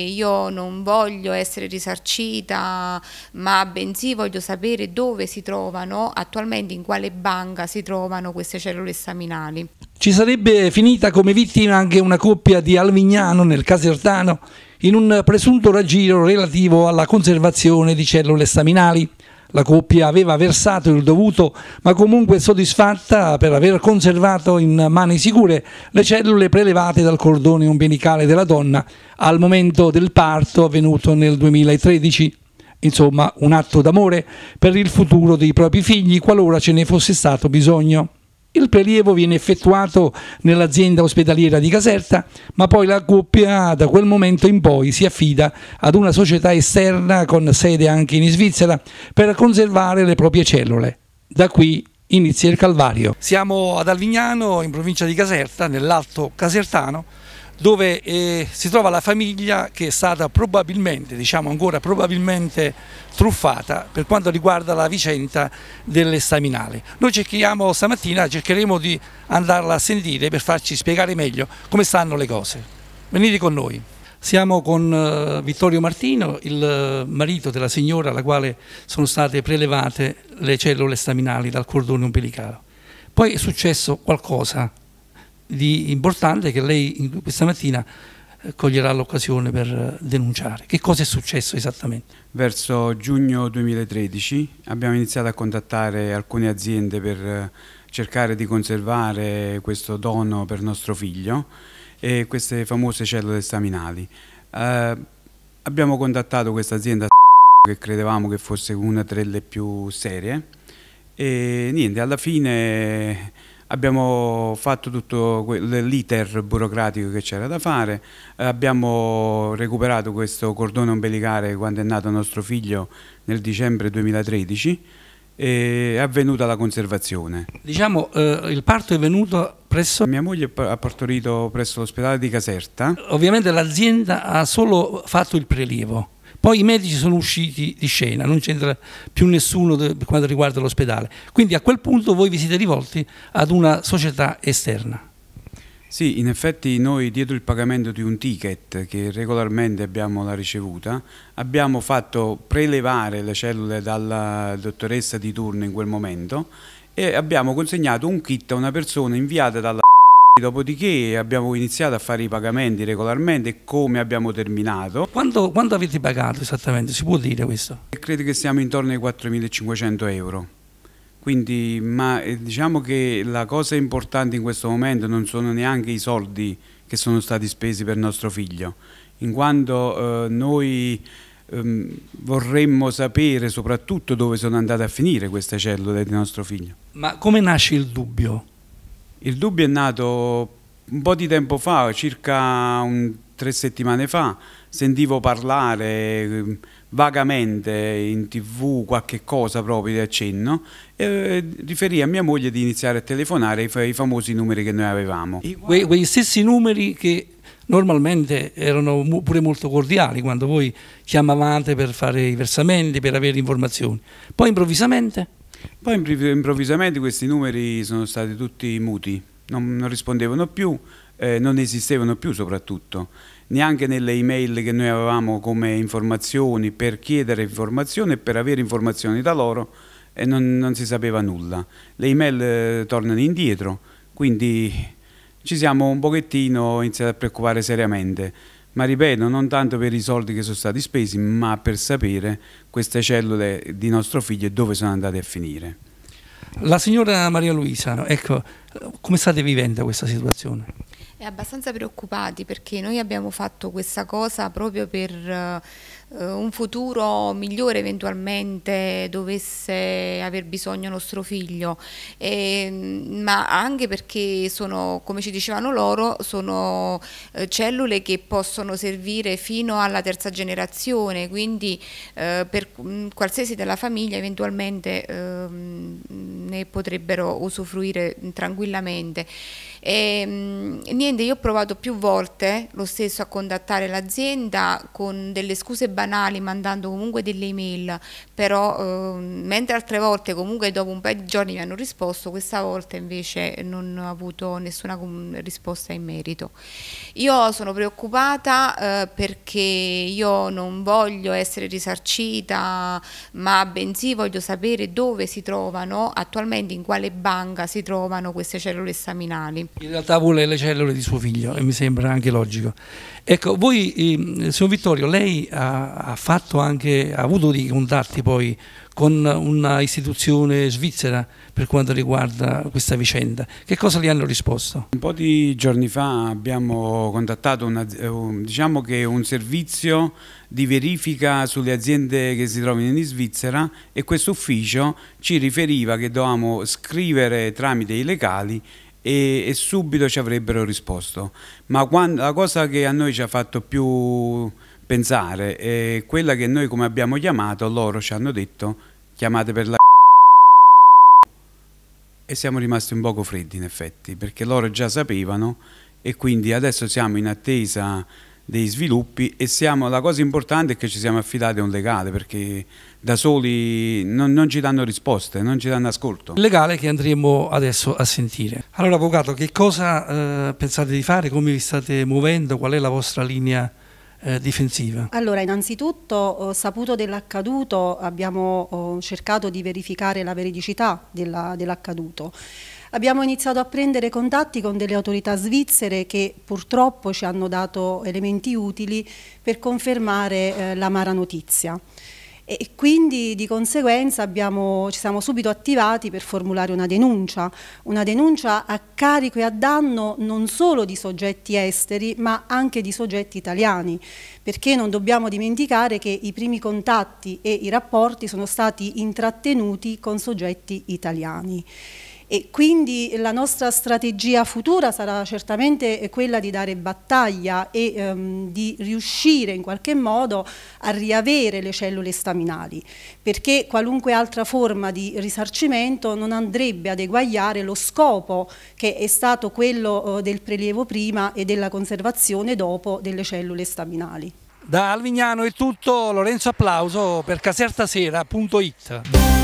Io non voglio essere risarcita, ma bensì voglio sapere dove si trovano, attualmente in quale banca si trovano queste cellule staminali. Ci sarebbe finita come vittima anche una coppia di Alvignano nel Casertano in un presunto raggiro relativo alla conservazione di cellule staminali. La coppia aveva versato il dovuto, ma comunque soddisfatta per aver conservato in mani sicure le cellule prelevate dal cordone ombelicale della donna al momento del parto avvenuto nel 2013. Insomma, un atto d'amore per il futuro dei propri figli qualora ce ne fosse stato bisogno. Il prelievo viene effettuato nell'azienda ospedaliera di Caserta, ma poi la coppia da quel momento in poi si affida ad una società esterna con sede anche in Svizzera per conservare le proprie cellule. Da qui inizia il calvario. Siamo ad Alvignano, in provincia di Caserta, nell'Alto Casertano, dove eh, si trova la famiglia che è stata probabilmente, diciamo ancora probabilmente truffata per quanto riguarda la vicenda delle staminali. Noi cerchiamo stamattina, cercheremo di andarla a sentire per farci spiegare meglio come stanno le cose. Venite con noi. Siamo con uh, Vittorio Martino, il marito della signora alla quale sono state prelevate le cellule staminali dal cordone umbilicale. Poi è successo qualcosa di importante che lei questa mattina eh, coglierà l'occasione per eh, denunciare. Che cosa è successo esattamente? Verso giugno 2013 abbiamo iniziato a contattare alcune aziende per eh, cercare di conservare questo dono per nostro figlio e queste famose cellule staminali. Eh, abbiamo contattato questa azienda che credevamo che fosse una delle più serie e niente, alla fine abbiamo fatto tutto l'iter burocratico che c'era da fare, abbiamo recuperato questo cordone ombelicale quando è nato nostro figlio nel dicembre 2013 e è avvenuta la conservazione. Diciamo, eh, il parto è venuto presso... Mia moglie ha partorito presso l'ospedale di Caserta. Ovviamente l'azienda ha solo fatto il prelievo. Poi i medici sono usciti di scena, non c'entra più nessuno per quanto riguarda l'ospedale. Quindi a quel punto voi vi siete rivolti ad una società esterna. Sì, in effetti noi dietro il pagamento di un ticket che regolarmente abbiamo la ricevuta, abbiamo fatto prelevare le cellule dalla dottoressa di turno in quel momento e abbiamo consegnato un kit a una persona inviata dalla Dopodiché abbiamo iniziato a fare i pagamenti regolarmente e come abbiamo terminato. Quanto, quanto avete pagato esattamente? Si può dire questo? Credo che siamo intorno ai 4.500 euro. Quindi, ma eh, diciamo che la cosa importante in questo momento non sono neanche i soldi che sono stati spesi per nostro figlio, in quanto eh, noi ehm, vorremmo sapere soprattutto dove sono andate a finire queste cellule di nostro figlio. Ma come nasce il dubbio? Il dubbio è nato un po' di tempo fa, circa un, tre settimane fa, sentivo parlare eh, vagamente in tv qualche cosa proprio di accenno e eh, riferì a mia moglie di iniziare a telefonare i famosi numeri che noi avevamo. Que, quegli stessi numeri che normalmente erano pure molto cordiali quando voi chiamavate per fare i versamenti, per avere informazioni. Poi improvvisamente poi improvvisamente questi numeri sono stati tutti muti, non, non rispondevano più, eh, non esistevano più soprattutto, neanche nelle email che noi avevamo come informazioni per chiedere informazioni e per avere informazioni da loro e non, non si sapeva nulla. Le email eh, tornano indietro, quindi ci siamo un pochettino iniziati a preoccupare seriamente ma ripeto, non tanto per i soldi che sono stati spesi, ma per sapere queste cellule di nostro figlio e dove sono andate a finire. La signora Maria Luisa, ecco, come state vivendo questa situazione? È abbastanza preoccupati perché noi abbiamo fatto questa cosa proprio per uh, un futuro migliore eventualmente dovesse aver bisogno nostro figlio, e, ma anche perché sono, come ci dicevano loro, sono uh, cellule che possono servire fino alla terza generazione, quindi uh, per um, qualsiasi della famiglia eventualmente ehm, ne potrebbero usufruire tranquillamente. E, niente, io ho provato più volte lo stesso a contattare l'azienda con delle scuse banali banali mandando comunque delle email, però eh, mentre altre volte comunque dopo un paio di giorni mi hanno risposto, questa volta invece non ho avuto nessuna risposta in merito. Io sono preoccupata eh, perché io non voglio essere risarcita, ma bensì voglio sapere dove si trovano, attualmente in quale banca si trovano queste cellule staminali. In realtà vuole le cellule di suo figlio e mi sembra anche logico. Ecco, voi, eh, signor Vittorio, lei ha, ha, fatto anche, ha avuto dei contatti poi con una istituzione svizzera per quanto riguarda questa vicenda. Che cosa gli hanno risposto? Un po' di giorni fa abbiamo contattato una, diciamo un servizio di verifica sulle aziende che si trovano in Svizzera e questo ufficio ci riferiva che dovevamo scrivere tramite i legali e, e subito ci avrebbero risposto. Ma quando, la cosa che a noi ci ha fatto più pensare è quella che noi come abbiamo chiamato, loro ci hanno detto chiamate per la e siamo rimasti un poco freddi in effetti perché loro già sapevano e quindi adesso siamo in attesa dei sviluppi e siamo, la cosa importante è che ci siamo affidati a un legale perché da soli non, non, ci danno risposte, non ci danno ascolto. Legale che andremo adesso a sentire. Allora Avvocato, che cosa eh, pensate di fare, come vi state muovendo, qual è la vostra linea eh, difensiva? Allora, innanzitutto, eh, saputo dell'accaduto, abbiamo oh, cercato di verificare la veridicità dell'accaduto. Abbiamo iniziato a prendere contatti con delle autorità svizzere che purtroppo ci hanno dato elementi utili per confermare eh, l'amara notizia e quindi di conseguenza abbiamo, ci siamo subito attivati per formulare una denuncia, una denuncia a carico e a danno non solo di soggetti esteri ma anche di soggetti italiani, perché non dobbiamo dimenticare che i primi contatti e i rapporti sono stati intrattenuti con soggetti italiani. E quindi la nostra strategia futura sarà certamente quella di dare battaglia e ehm, di riuscire in qualche modo a riavere le cellule staminali, perché qualunque altra forma di risarcimento non andrebbe ad eguagliare lo scopo che è stato quello eh, del prelievo prima e della conservazione dopo delle cellule staminali. Da Alvignano è tutto, Lorenzo Applauso per casertasera.it.